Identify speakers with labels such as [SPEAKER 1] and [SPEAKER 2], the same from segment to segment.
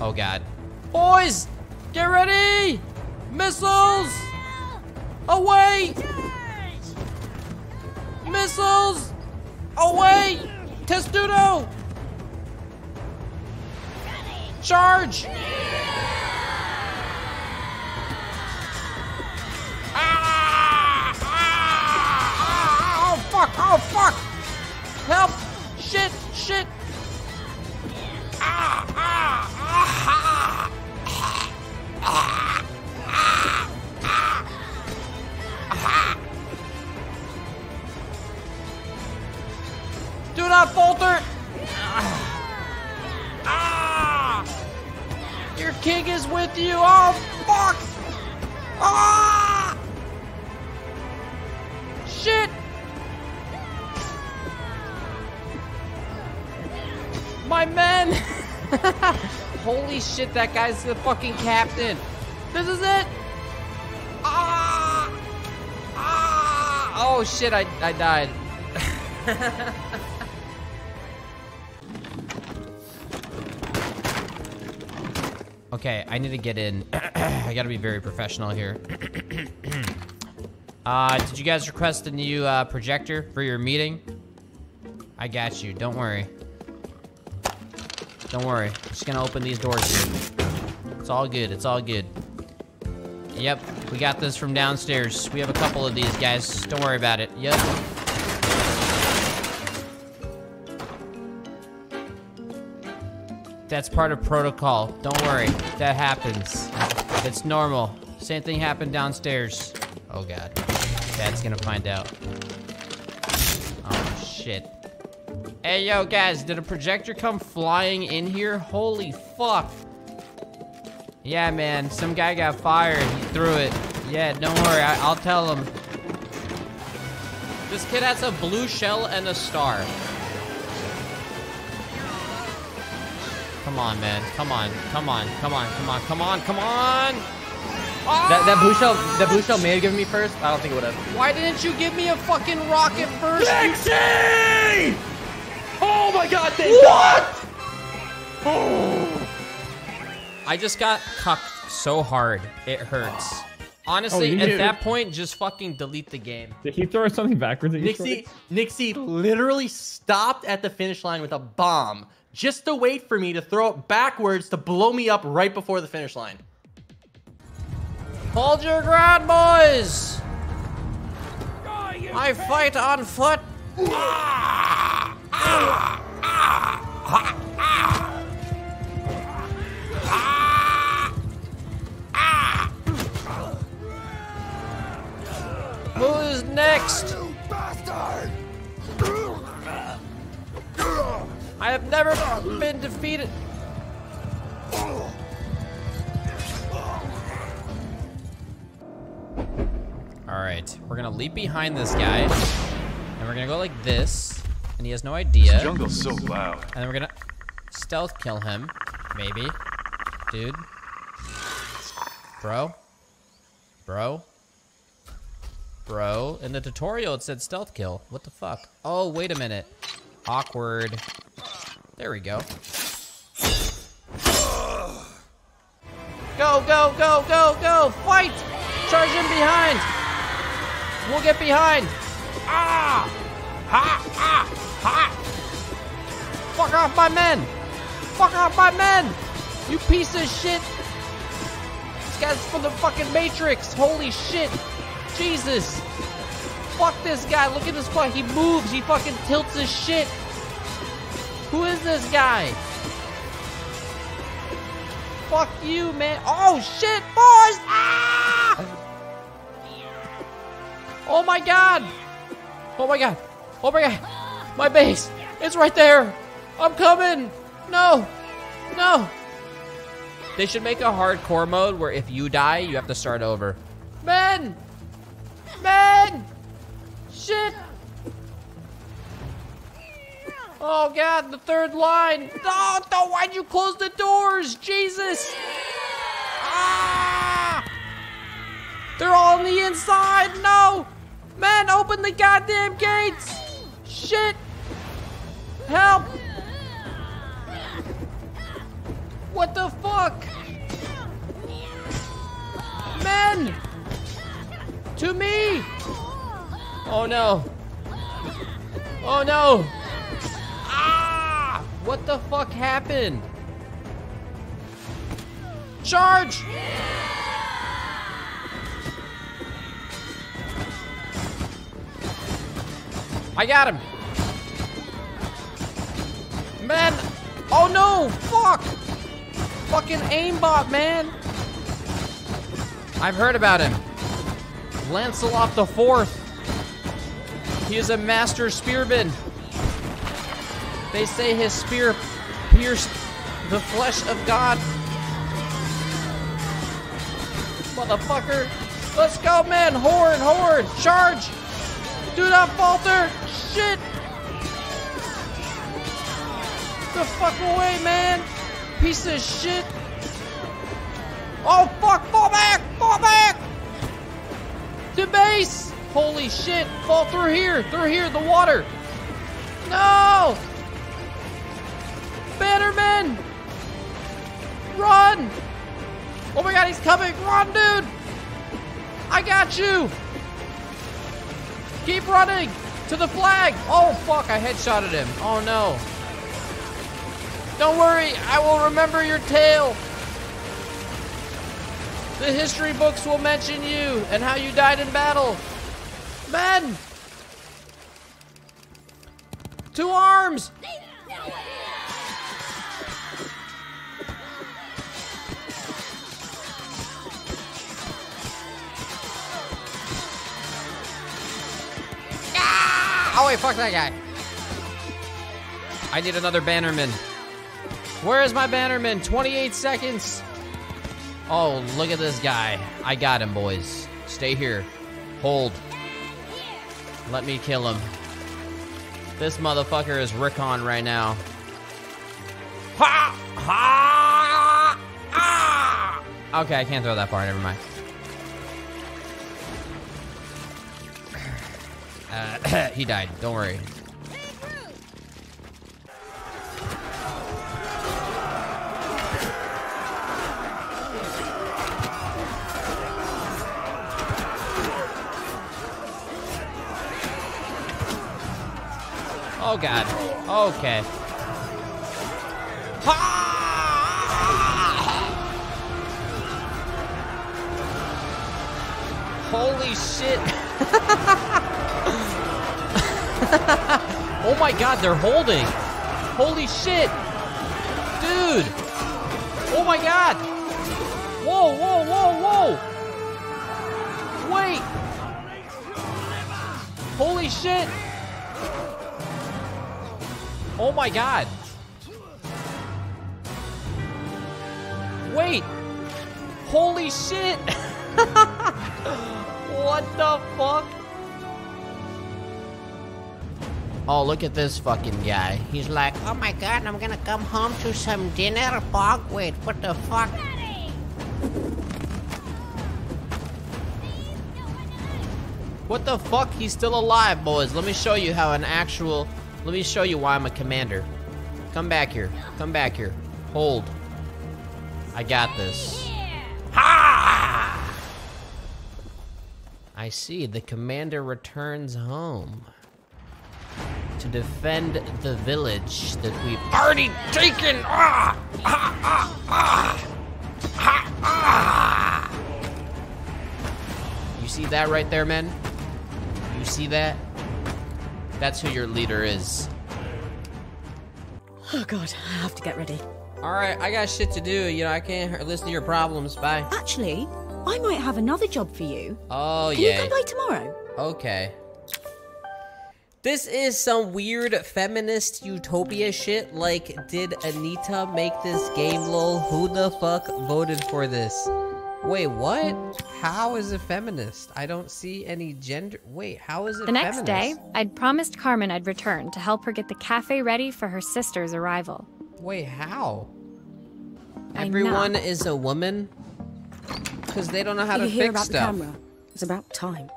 [SPEAKER 1] Oh god. Boys! Get ready! Missiles! Away! Missiles! Away! Testudo! Charge! Oh fuck! Help! Shit! Shit! Holy shit, that guy's the fucking captain! This is it! Ah! Ah! Oh shit, I, I died. Okay, I need to get in. I gotta be very professional here. uh, did you guys request a new uh, projector for your meeting? I got you, don't worry. Don't worry, just gonna open these doors here. It's all good, it's all good. Yep, we got this from downstairs. We have a couple of these guys, don't worry about it. Yep. That's part of protocol. Don't worry. That happens. It's normal. Same thing happened downstairs. Oh god. Dad's gonna find out. Oh shit. Hey yo guys, did a projector come flying in here? Holy fuck. Yeah man, some guy got fired. He threw it. Yeah, don't worry, I will tell him. This kid has a blue shell and a star. Come on, man. Come on. Come on. Come on. Come on. Come on. Come on.
[SPEAKER 2] That, that blue shell, that blue shell may have given me first. I don't think it would have.
[SPEAKER 1] Why didn't you give me a fucking rocket first?
[SPEAKER 2] Dixie! Oh my god, thank
[SPEAKER 1] What? Oh. I just got cucked so hard. It hurts. Honestly,
[SPEAKER 3] Oh,
[SPEAKER 1] at
[SPEAKER 3] did.
[SPEAKER 1] that point, just fucking delete the game.
[SPEAKER 3] Did he throw something backwards at you?
[SPEAKER 2] Nixie, Nixie literally stopped at the finish line with a bomb just to wait for me to throw it backwards to blow me up right before the finish line.
[SPEAKER 1] Hold your ground, boys! I fight on foot. Who is next? I have never been defeated. All right, we're gonna leap behind this guy, and we're gonna go like this, and he has no idea.
[SPEAKER 4] This jungle's so loud.
[SPEAKER 1] And then we're gonna stealth kill him, maybe. Dude. Bro. Bro. Bro. In the tutorial, it said stealth kill. What the fuck? Oh, wait a minute. Awkward. There we go. Go, go, go, go, go! Fight! Charge him behind! We'll get behind! Ah! Ha! Ha! Ha! Fuck off my men! Fuck off my men! You piece of shit! This guy's from the fucking Matrix! Holy shit! Jesus! Fuck this guy! Look at this fuck! He moves! He fucking tilts his shit! Who is this guy? Fuck you, man! Oh shit, boys! Ah! Oh my god! Oh my god! Oh my god! My base! It's right there! I'm coming! No! No! They should make a hardcore mode where if you die, you have to start over. Men! Men! Shit! Oh god, the third line! No, no, why'd you close the doors? Jesus! Ah! They're all on the inside! No! Man, open the goddamn gates! Shit! Help! What the fuck? Men! To me! Oh no. Oh no! Ah! What the fuck happened? Charge! I got him. Man. Oh no, fuck. Fucking aimbot, man. I've heard about him. Lancelot the Fourth. He is a master spearman. They say his spear pierced the flesh of God. Motherfucker. Let's go, man. Horde, horde. Charge. Do not falter. Shit. The fuck away, man. Piece of shit. Oh, fuck. Fall back. Holy shit. Fall through here. Through here. The water. No. Bannerman. Run. Oh my god, he's coming. Run, dude. I got you. Keep running to the flag. Oh, fuck. I headshotted him. Oh, no. Don't worry. I will remember your tale. The history books will mention you and how you died in battle. Men! Two arms! Ah! Oh wait, fuck that guy. I need another bannerman. Where is my bannerman? 28 seconds. Oh, look at this guy. I got him, boys. Stay here. Hold. Let me kill him. This motherfucker is Rickon right now. Ha! Ha! Ah! Okay, I can't throw that far. Never mind. Uh, he died. Don't worry. Oh god. Okay. Ha! Holy shit. oh my god, they're holding. Holy shit. Dude. Oh my god. Whoa, whoa, whoa, whoa. Wait. Holy shit. Oh my god. Wait. Holy shit. what the fuck? Oh, look at this fucking guy. He's like, oh my god, I'm gonna come home to some dinner. Wait, what the fuck? What the fuck? He's still alive, boys. Let me show you how an actual... Let me show you why I'm a commander. Come back here. Come back here. Hold. I got this. Ha! I see. The commander returns home to defend the village that we've already taken. Ah! Ah! Ah! Ah! Ah! Ah! You see that right there, men? You see that? That's who your leader is.
[SPEAKER 3] Oh god, I have to get ready.
[SPEAKER 1] All right, I got shit to do. You know, I can't listen to your problems. Bye.
[SPEAKER 3] Actually, I might have another job for you.
[SPEAKER 1] Oh,
[SPEAKER 3] Can
[SPEAKER 1] yeah.
[SPEAKER 3] you come by tomorrow?
[SPEAKER 1] Okay. This is some weird feminist utopia shit. Like, did Anita make this game, lol? Who the fuck voted for this? Wait, what? How is it feminist? I don't see any gender. Wait, how is it
[SPEAKER 4] The next day. I'd promised Carmen I'd return to help her get the cafe ready for her sister's arrival.
[SPEAKER 1] Wait, how?
[SPEAKER 4] I
[SPEAKER 1] Everyone
[SPEAKER 4] know.
[SPEAKER 1] is a woman? Because they don't know how
[SPEAKER 3] you
[SPEAKER 1] to
[SPEAKER 3] hear
[SPEAKER 1] fix
[SPEAKER 3] about
[SPEAKER 1] stuff.
[SPEAKER 3] the camera? It's about time.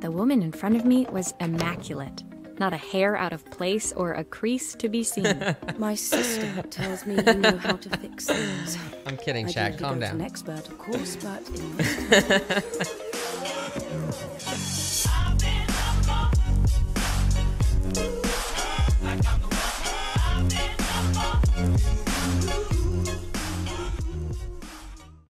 [SPEAKER 4] The woman in front of me was immaculate. Not a hair out of place or a crease to be seen.
[SPEAKER 3] My sister tells me you know how to fix things.
[SPEAKER 1] I'm kidding,
[SPEAKER 3] I'd
[SPEAKER 1] Shaq. Calm
[SPEAKER 3] go to
[SPEAKER 1] down.
[SPEAKER 3] an expert, of course, but in my